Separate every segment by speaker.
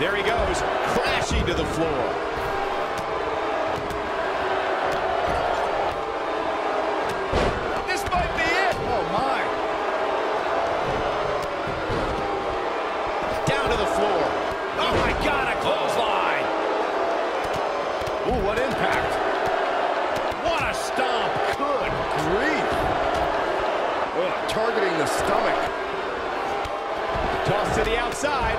Speaker 1: There he goes, crashing to the floor. This might be it. Oh, my. Down to the floor. Oh, my God, a clothesline. Ooh, what impact. What a stomp. Good grief. Ugh, targeting the stomach. Toss to the outside.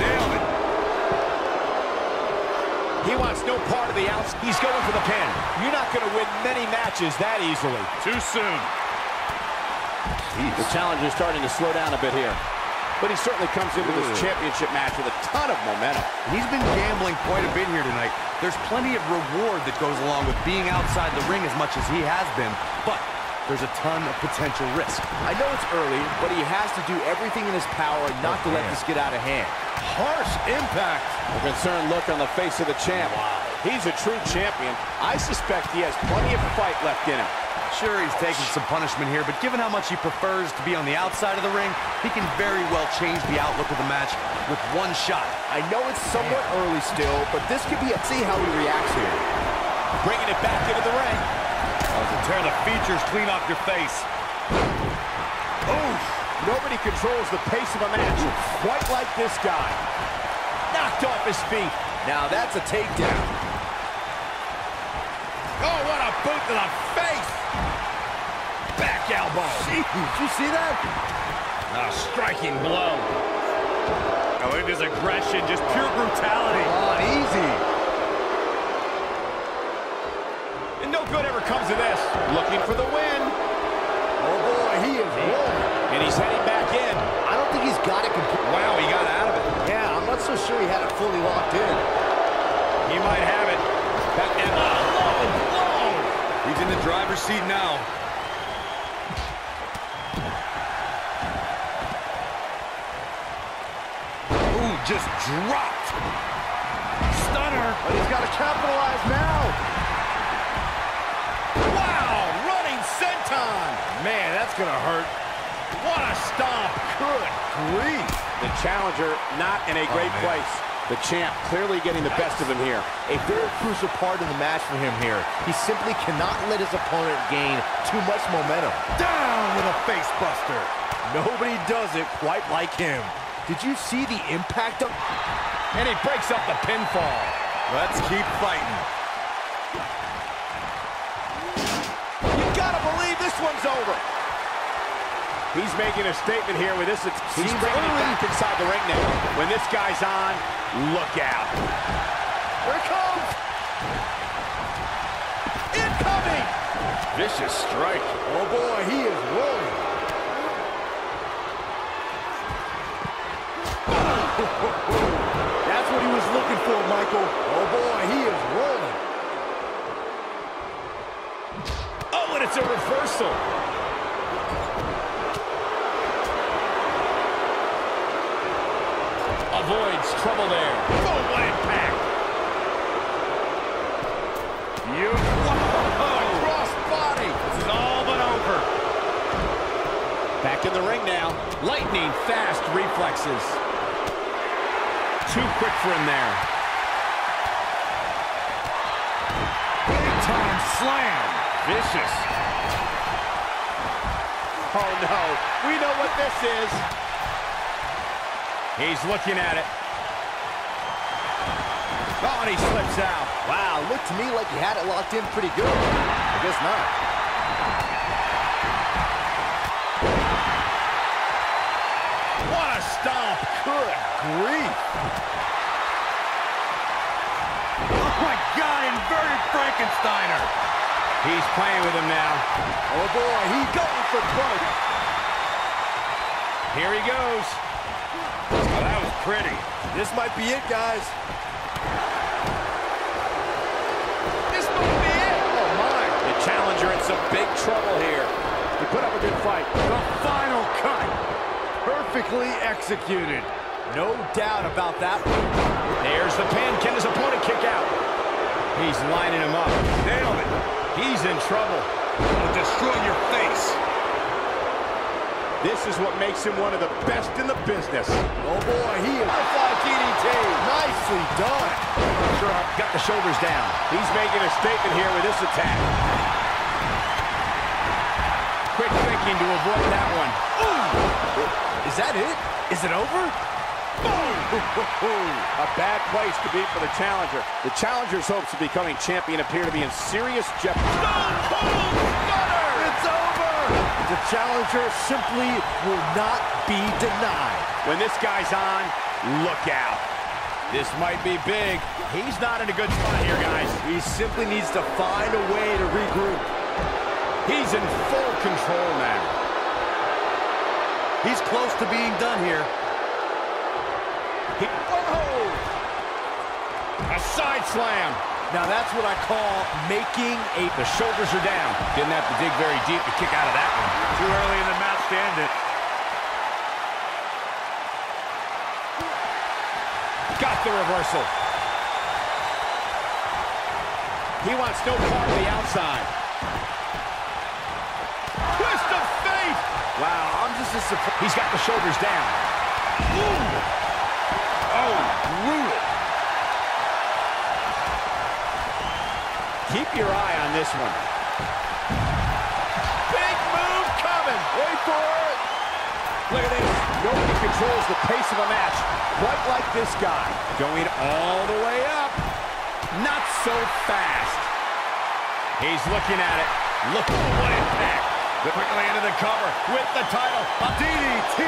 Speaker 1: Nailed it. He wants no part of the outs. He's going for the pin. You're not going to win many matches that easily.
Speaker 2: Too soon.
Speaker 1: The challenger's starting to slow down a bit here. But he certainly comes into this championship match with a ton of momentum.
Speaker 3: He's been gambling quite a bit here tonight. There's plenty of reward that goes along with being outside the ring as much as he has been, but there's a ton of potential risk.
Speaker 1: I know it's early, but he has to do everything in his power not to let oh, this get out of hand. Harsh impact. A concerned look on the face of the champ. He's a true champion. I suspect he has plenty of fight left in him.
Speaker 3: Sure, he's taking some punishment here, but given how much he prefers to be on the outside of the ring, he can very well change the outlook of the match with one shot.
Speaker 1: I know it's somewhat early still, but this could be a see how he reacts here. Bringing it back into the ring.
Speaker 2: Oh, to tear the features clean off your face.
Speaker 1: Oof. Nobody controls the pace of a match quite like this guy. Knocked off his feet. Now that's a takedown. Oh, what a boot to the face. Back elbow. Jeez, did you see that?
Speaker 2: A striking blow. Oh, it is aggression, just pure brutality.
Speaker 1: Come on, easy. And no good ever comes of this. Looking for the win. Oh, boy, he is rolling. And he's heading back in.
Speaker 4: I don't think he's got it complete.
Speaker 1: Wow, he got out of it.
Speaker 4: Yeah, I'm not so sure he had it fully locked in.
Speaker 1: He might have it. Back and oh, low blow.
Speaker 3: He's in seat now.
Speaker 2: Ooh, just dropped. Stunner.
Speaker 4: But he's got to capitalize now.
Speaker 1: Wow, running senton. Man, that's going to hurt. What a stomp. Good grief. The challenger not in a oh, great place. The champ clearly getting the best of him here.
Speaker 4: A very crucial part in the match for him here. He simply cannot let his opponent gain too much momentum.
Speaker 1: Down with a face buster. Nobody does it quite like him.
Speaker 4: Did you see the impact of...
Speaker 1: And he breaks up the pinfall.
Speaker 3: Let's keep fighting.
Speaker 1: You gotta believe this one's over. He's making a statement here with this. He's bringing it back inside the ring now. When this guy's on, look out. Here it comes. Incoming.
Speaker 2: Vicious strike.
Speaker 4: Oh, boy, he is rolling. That's what he was looking for, Michael. Oh, boy, he is rolling.
Speaker 1: Oh, and it's a reversal. Avoids trouble there. Boom, what impact.
Speaker 2: You.
Speaker 1: Oh, cross body.
Speaker 2: This is all but over.
Speaker 1: Back in the ring now. Lightning fast reflexes. Too quick for him there.
Speaker 2: Big time slam. Vicious.
Speaker 1: Oh, no. We know what this is. He's looking at it. Oh, and he slips out.
Speaker 4: Wow, looked to me like he had it locked in pretty good. I guess not.
Speaker 1: What a stomp. Good grief.
Speaker 2: Oh my God, inverted Frankensteiner.
Speaker 1: He's playing with him now.
Speaker 4: Oh, boy, he's going for broke.
Speaker 1: Here he goes.
Speaker 2: That was pretty.
Speaker 4: This might be it, guys.
Speaker 1: This might be it. Oh, my. The challenger in some big trouble here. He put up a good fight.
Speaker 2: The final cut.
Speaker 4: Perfectly executed.
Speaker 1: No doubt about that. There's the pin. Can his opponent kick out? He's lining him up.
Speaker 2: Nailed it.
Speaker 1: He's in trouble.
Speaker 2: I'll destroy your face.
Speaker 1: This is what makes him one of the best in the business.
Speaker 4: Oh boy, he is butterfly DDT. Nicely done.
Speaker 1: Sure, got the shoulders down. He's making a statement here with this attack. Quick thinking to avoid that one.
Speaker 4: Is that it? Is it over?
Speaker 1: A bad place to be for the challenger. The challenger's hopes of becoming champion appear to be in serious jeopardy.
Speaker 4: It's over. The challenger simply will not be denied.
Speaker 1: When this guy's on, look out. This might be big. He's not in a good spot here, guys.
Speaker 4: He simply needs to find a way to regroup.
Speaker 1: He's in full control now.
Speaker 3: He's close to being done here.
Speaker 1: He, oh! A side slam.
Speaker 4: Now that's what I call making a...
Speaker 1: The shoulders are down. Didn't have to dig very deep to kick out of that one.
Speaker 2: Too early in the match to end it.
Speaker 1: Got the reversal. He wants no part of the outside. Twist of fate.
Speaker 4: Wow, I'm just as surprised.
Speaker 1: He's got the shoulders down. Oh, brutal. Keep your eye on this one. Big move coming. Wait for it. Look at this. Nobody controls the pace of a match quite like this guy. Going all the way up. Not so fast. He's looking at it. Look at what impact. Quickly into the cover with the title. A DDT.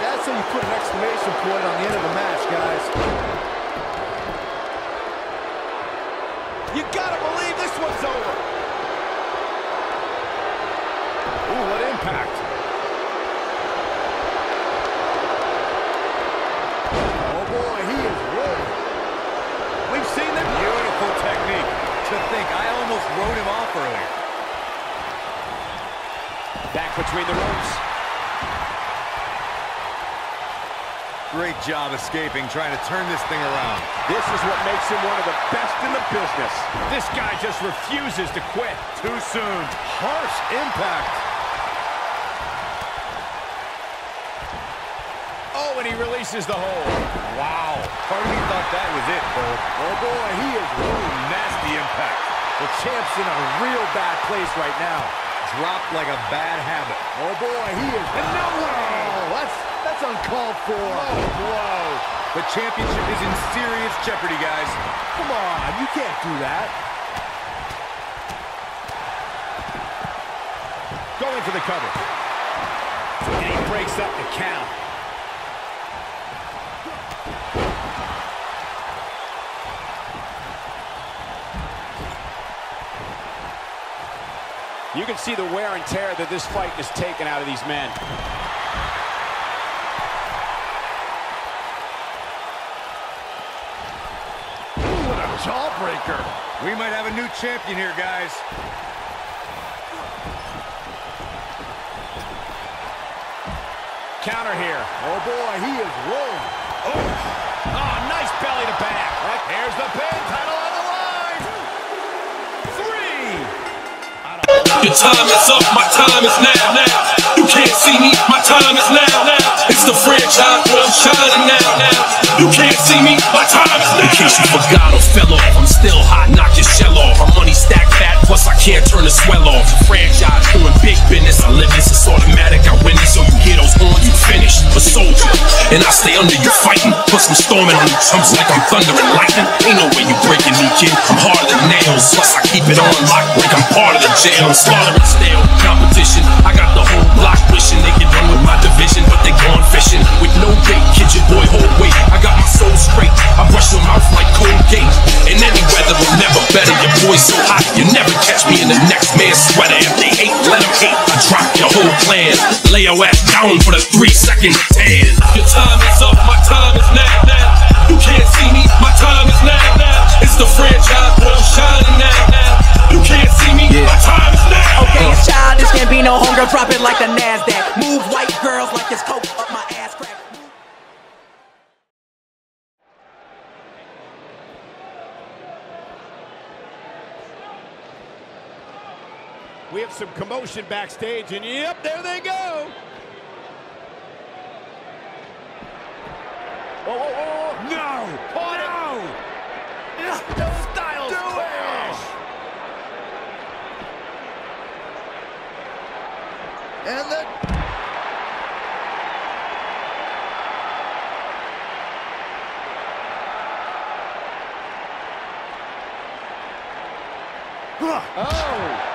Speaker 4: That's how you put an exclamation point on the end of the match, guys.
Speaker 1: You gotta believe this one's over. Ooh, what impact.
Speaker 4: Oh boy, he is rolling.
Speaker 1: We've seen them.
Speaker 3: Beautiful technique. To think, I almost wrote him off earlier.
Speaker 1: Back between the ropes.
Speaker 3: Great job escaping, trying to turn this thing around.
Speaker 1: This is what makes him one of the best in the business. This guy just refuses to quit.
Speaker 2: Too soon.
Speaker 1: Harsh impact. Oh, and he releases the hold.
Speaker 3: Wow. Part thought that was it, Cole.
Speaker 4: Oh boy, he is rolling.
Speaker 3: Nasty impact.
Speaker 4: The champ's in a real bad place right now.
Speaker 3: Dropped like a bad habit.
Speaker 4: Oh boy, he is...
Speaker 1: And no way!
Speaker 4: Oh, that's, that's uncalled for.
Speaker 1: Oh, blow.
Speaker 3: The championship is in serious jeopardy, guys.
Speaker 4: Come on, you can't do that.
Speaker 1: Going for the cover. And he breaks up the count. You can see the wear and tear that this fight has taken out of these men.
Speaker 4: Ooh, what a jawbreaker.
Speaker 3: We might have a new champion here, guys.
Speaker 1: Counter here.
Speaker 4: Oh boy, he is rolling.
Speaker 1: Oh, oh nice belly to back. Here's the pin. Title
Speaker 5: Your time is up, my time is now, now. You can't see me, my time is now, now. It's the franchise where I'm shining now, now. You can't see me, my time is now. In case you forgot or fell off, I'm still hot, knock your shell off. My money stacked fat, plus I can't turn the swell off. Franchise doing big business, I live and I stay under you fighting. Plus I'm storming on you chumps like I'm thunder and lightning. Ain't no way you breaking me, kid. I'm harder than nails, plus I keep it on lock like I'm part of the jail. I'm slaughtering stale competition. I got the whole block wishing they could run with my division, but they gone fishing with no bait. Kid your boy, hold weight. I got my soul straight. I brush your mouth like cold Colgate. In any weather, I'm never better. Your boy's so hot, you never catch me in the next whole plan. Lay your ass down for the three second tan. Your time is up, my time is now. now. You can't see me, my time is now. now. It's the franchise where I'm shining now. now. You can't see me, my time is now.
Speaker 6: Okay, it's childish, can't be no homegirl, drop it like the NASDAQ. Move white girls like it's coke up my ass crack.
Speaker 1: We have some commotion backstage, and yep, there they go. Whoa, whoa, whoa.
Speaker 2: No!
Speaker 1: Caught
Speaker 2: no!
Speaker 1: it.
Speaker 2: Styles
Speaker 1: Do
Speaker 2: clash!
Speaker 4: And the... Oh!
Speaker 2: Nail it!
Speaker 1: Boom, what impact. Vertical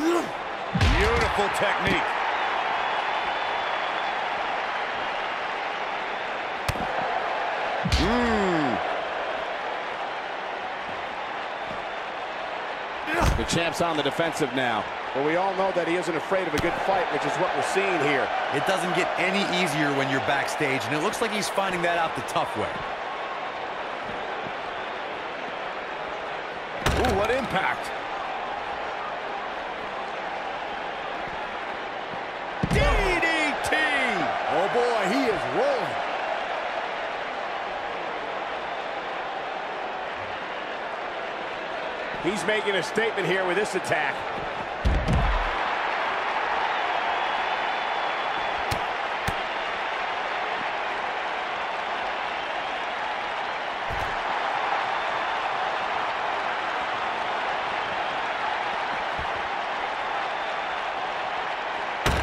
Speaker 2: Beautiful technique. Hmm.
Speaker 1: The champ's on the defensive now. But we all know that he isn't afraid of a good fight, which is what we're seeing here.
Speaker 3: It doesn't get any easier when you're backstage, and it looks like he's finding that out the tough way.
Speaker 1: Ooh, what impact. DDT!
Speaker 4: Oh boy, he is rolling.
Speaker 1: He's making a statement here with this attack.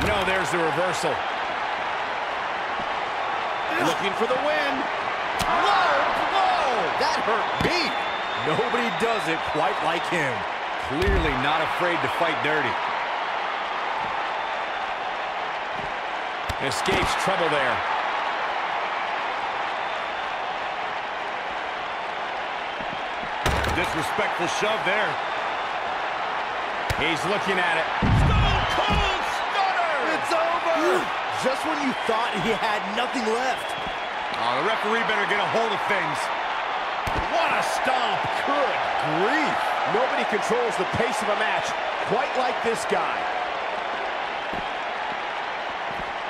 Speaker 1: No, there's the reversal. Looking for the win.
Speaker 4: Whoa, whoa! That hurt. Nobody does it quite like him.
Speaker 3: Clearly not afraid to fight dirty.
Speaker 1: Escapes trouble there.
Speaker 2: Disrespectful shove there.
Speaker 1: He's looking at it. Stone Cold Stunner!
Speaker 4: It's over. Just when you thought he had nothing left.
Speaker 2: Oh, the referee better get a hold of things.
Speaker 1: What a stomp! Good grief! Nobody controls the pace of a match quite like this guy.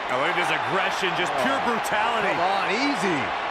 Speaker 2: Oh, look at his aggression, just pure oh. brutality.
Speaker 4: Come on, easy.